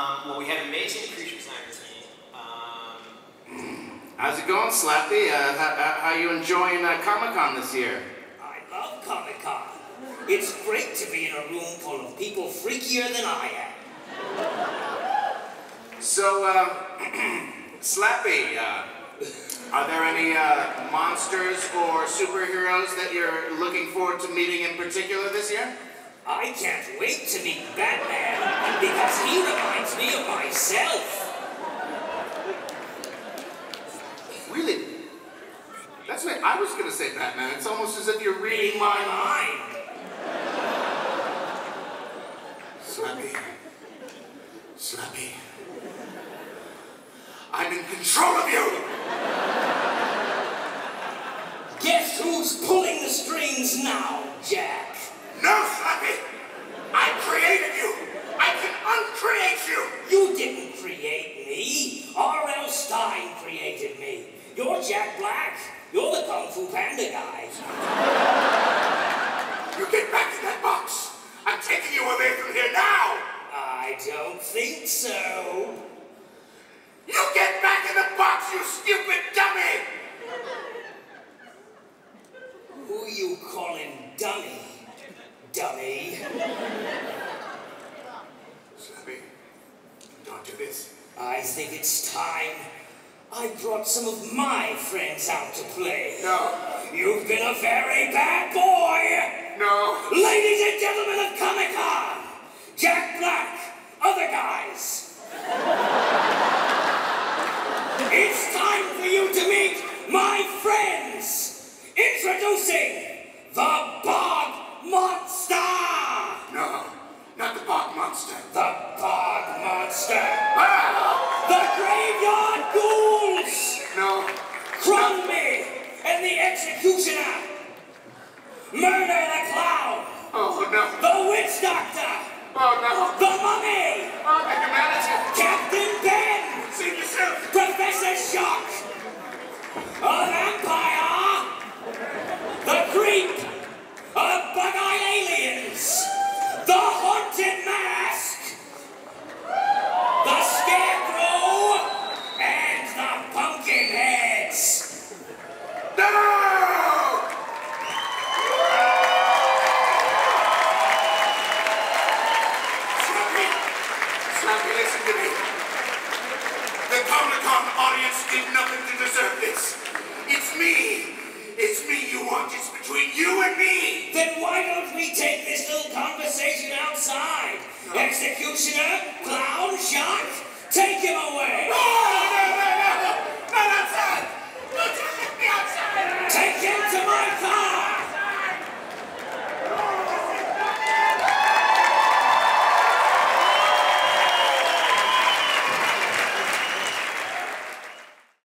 animation creature designer team. Um, How's it going, Slappy? Uh, how, how you enjoying uh, Comic Con this year? I love Comic Con. It's great to be in a room full of people freakier than I am. So, uh, Slappy, uh, are there any uh, monsters or superheroes that you're looking forward to meeting in particular this year? I can't wait to meet Batman because he reminds me of myself. Really? That's what I was gonna say, Batman. It's almost as if you're reading my mind. Slappy. Slappy. I'm in control of you! Guess who's pulling the strings now, Jack? No, Slappy! I created you! I can uncreate you! You didn't create me. R.L. Stine created me. You're Jack Black. You're the Kung Fu Panda guy. You get back in that box! I'm taking you away from here now! I don't think so. You get back in the box, you stupid dummy! Who you calling dummy? Dummy. Slappy, don't do this. I think it's time. I brought some of my friends out to play. No, You've been a very bad boy. no. Ladies and gentlemen of Comic Executioner. Murder the Clown. oh no, The Witch Doctor. oh no. The Mummy. Oh, the. Captain Did nothing to deserve this. It's me. It's me you want. It's between you and me. Then why don't we take this little conversation outside? Executioner,